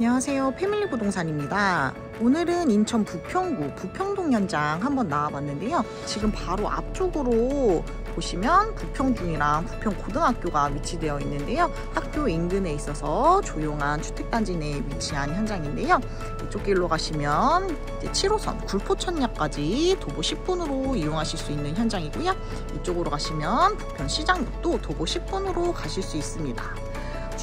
안녕하세요. 패밀리 부동산입니다. 오늘은 인천 부평구 부평동 현장 한번 나와봤는데요. 지금 바로 앞쪽으로 보시면 부평중이랑 부평고등학교가 위치되어 있는데요. 학교 인근에 있어서 조용한 주택단지 내에 위치한 현장인데요. 이쪽 길로 가시면 7호선 굴포천역까지 도보 10분으로 이용하실 수 있는 현장이고요. 이쪽으로 가시면 부평시장역도 도보 10분으로 가실 수 있습니다.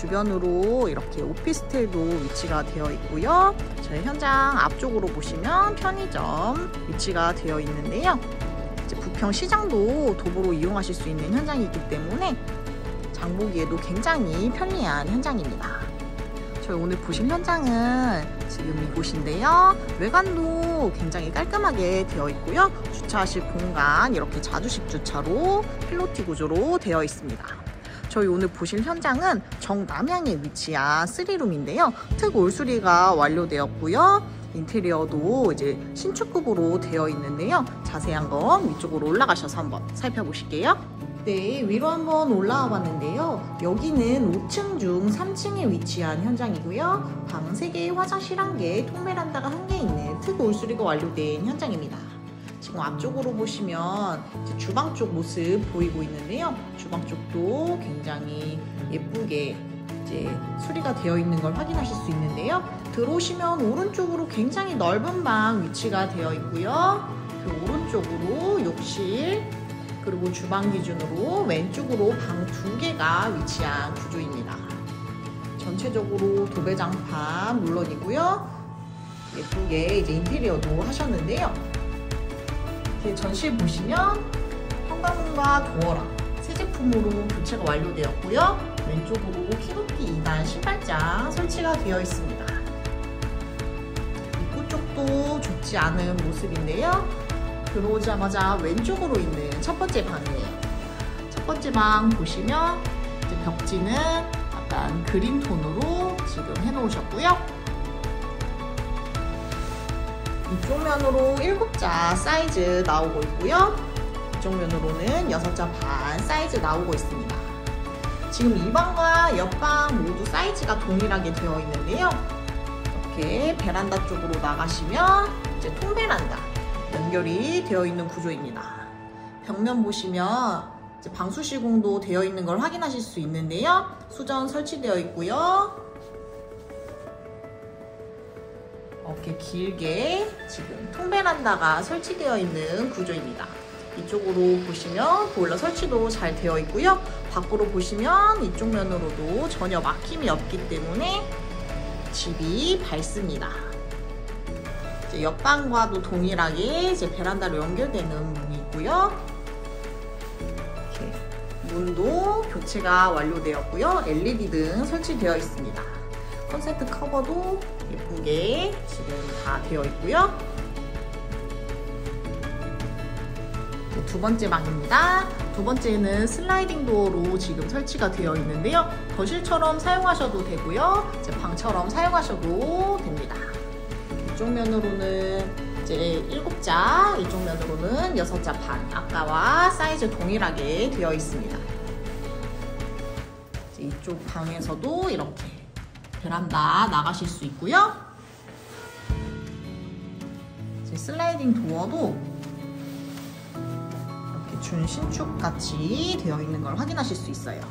주변으로 이렇게 오피스텔도 위치가 되어 있고요. 저희 현장 앞쪽으로 보시면 편의점 위치가 되어 있는데요. 이제 부평 시장도 도보로 이용하실 수 있는 현장이기 때문에 장보기에도 굉장히 편리한 현장입니다. 저희 오늘 보신 현장은 지금 이곳인데요. 외관도 굉장히 깔끔하게 되어 있고요. 주차하실 공간 이렇게 자주식 주차로 필로티 구조로 되어 있습니다. 저희 오늘 보실 현장은 정남향에 위치한 3룸인데요. 특 올수리가 완료되었고요. 인테리어도 이제 신축급으로 되어 있는데요. 자세한 건 위쪽으로 올라가셔서 한번 살펴보실게요. 네, 위로 한번 올라와 봤는데요. 여기는 5층 중 3층에 위치한 현장이고요. 방 3개, 화장실 1개, 통베란다가 1개 있는 특 올수리가 완료된 현장입니다. 지금 앞쪽으로 보시면 주방 쪽 모습 보이고 있는데요. 주방 쪽도 굉장히 예쁘게 이제 수리가 되어 있는 걸 확인하실 수 있는데요. 들어오시면 오른쪽으로 굉장히 넓은 방 위치가 되어 있고요. 그 오른쪽으로 욕실 그리고 주방 기준으로 왼쪽으로 방 두 개가 위치한 구조입니다. 전체적으로 도배장판 물론이고요. 예쁘게 이제 인테리어도 하셨는데요. 이렇게 전시회 보시면 현관문과 도어랑 새 제품으로 교체가 완료되었고요. 왼쪽으로 키높이 2단 신발장 설치가 되어 있습니다. 입구 쪽도 좋지 않은 모습인데요. 들어오자마자 왼쪽으로 있는 첫 번째 방이에요. 첫 번째 방 보시면 벽지는 약간 그린 톤으로 지금 해놓으셨고요. 이쪽 면으로 7자 사이즈 나오고 있고요. 이쪽 면으로는 6자 반 사이즈 나오고 있습니다. 지금 이 방과 옆방 모두 사이즈가 동일하게 되어 있는데요. 이렇게 베란다 쪽으로 나가시면 이제 통베란다 연결이 되어 있는 구조입니다. 벽면 보시면 방수 시공도 되어 있는 걸 확인하실 수 있는데요. 수전 설치되어 있고요. 이렇게 길게 지금 통베란다가 설치되어 있는 구조입니다. 이쪽으로 보시면 보일러 설치도 잘 되어 있고요. 밖으로 보시면 이쪽 면으로도 전혀 막힘이 없기 때문에 집이 밝습니다. 옆방과도 동일하게 이제 베란다로 연결되는 문이 있고요. 문도 교체가 완료되었고요. LED 등 설치되어 있습니다. 콘센트 커버도 예쁘게 지금 다 되어 있고요. 두 번째 방입니다. 두 번째는 슬라이딩 도어로 지금 설치가 되어 있는데요. 거실처럼 사용하셔도 되고요. 이제 방처럼 사용하셔도 됩니다. 이쪽 면으로는 이제 7자, 이쪽 면으로는 6자 반. 아까와 사이즈 동일하게 되어 있습니다. 이쪽 방에서도 이렇게 베란다 나가실 수 있고요. 슬라이딩 도어도 이렇게 준 신축같이 되어 있는 걸 확인하실 수 있어요.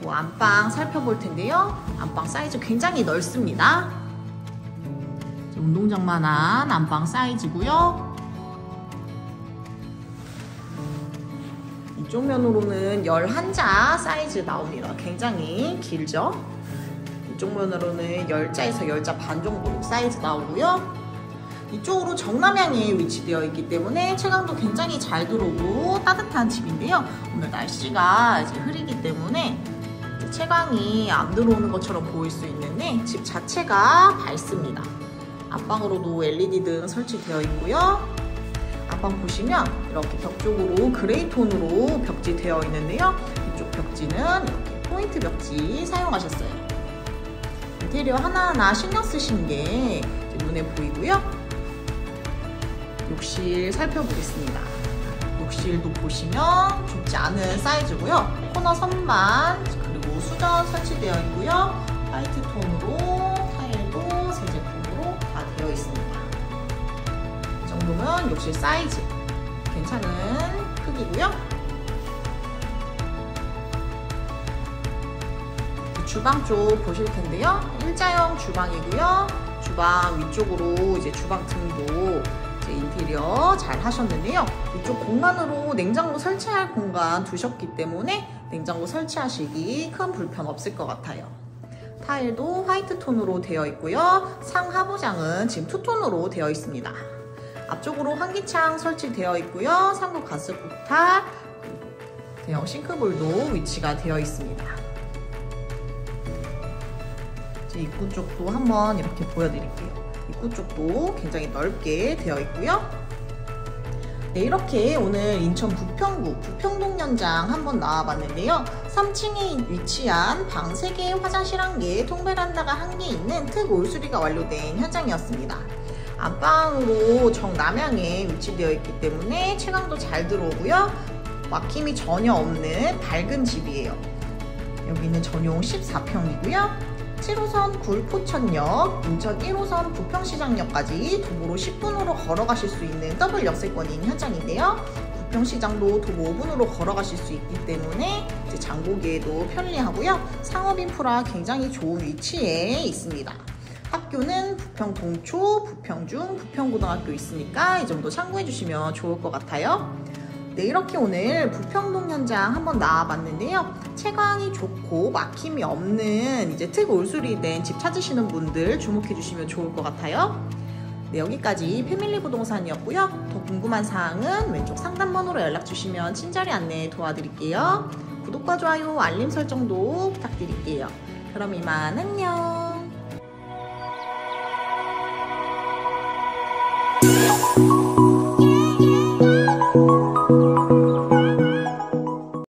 뭐 안방 살펴볼 텐데요. 안방 사이즈 굉장히 넓습니다. 운동장만한 안방 사이즈고요. 이쪽 면으로는 11자 사이즈 나옵니다. 굉장히 길죠? 이쪽 면으로는 10자에서 10자 반 정도 사이즈 나오고요. 이쪽으로 정남향에 위치되어 있기 때문에 채광도 굉장히 잘 들어오고 따뜻한 집인데요. 오늘 날씨가 이제 흐리기 때문에 채광이 안 들어오는 것처럼 보일 수 있는데 집 자체가 밝습니다. 앞방으로도 LED 등 설치되어 있고요. 앞방 보시면 이렇게 벽 쪽으로 gray 톤으로 벽지 되어 있는데요. 이쪽 벽지는 이렇게 포인트 벽지 사용하셨어요. 인테리어 하나하나 신경 쓰신 게 눈에 보이고요. 욕실 살펴보겠습니다. 욕실도 보시면 좁지 않은 사이즈고요. 코너 선반 그리고 수전 설치되어 있고요. white 톤으로 제품으로 다 되어 있습니다. 이 정도면 욕실 사이즈 괜찮은 크기고요. 주방 쪽 보실 텐데요. 일자형 주방이고요. 주방 위쪽으로 이제 주방 등도 이제 인테리어 잘 하셨는데요. 이쪽 공간으로 냉장고 설치할 공간 두셨기 때문에 냉장고 설치하시기 큰 불편 없을 것 같아요. 타일도 화이트 톤으로 되어 있고요. 상하부장은 지금 투톤으로 되어 있습니다. 앞쪽으로 환기창 설치되어 있고요. 상부 가스부타 대형 싱크볼도 위치가 되어 있습니다. 입구 쪽도 한번 이렇게 보여드릴게요. 입구 쪽도 굉장히 넓게 되어 있고요. 네, 이렇게 오늘 인천 부평구 부평동 연장 한번 나와봤는데요. 3층에 위치한 방 3개, 화장실 1개, 통베란다가 1개 있는 특 올 수리가 완료된 현장이었습니다. 안방으로 정남향에 위치되어 있기 때문에 채광도 잘 들어오고요. 막힘이 전혀 없는 밝은 집이에요. 여기는 전용 14평이고요. 7호선 굴포천역, 인천 1호선 부평시장역까지 도보로 10분으로 걸어가실 수 있는 더블 역세권인 현장인데요. 부평시장도 도보 5분으로 걸어가실 수 있기 때문에 장보기에도 편리하고요. 상업 인프라 굉장히 좋은 위치에 있습니다. 학교는 부평 동초, 부평 중, 부평고등학교 있으니까 이 정도 참고해 주시면 좋을 것 같아요. 네, 이렇게 오늘 부평동 현장 한번 나와봤는데요. 채광이 좋고 막힘이 없는 이제 특 올수리 된 집 찾으시는 분들 주목해 주시면 좋을 것 같아요. 네, 여기까지 패밀리 부동산이었고요. 더 궁금한 사항은 왼쪽 상담번호로 연락 주시면 친절히 안내 도와드릴게요. 구독과 좋아요, 알림 설정도 부탁드릴게요. 그럼 이만 안녕.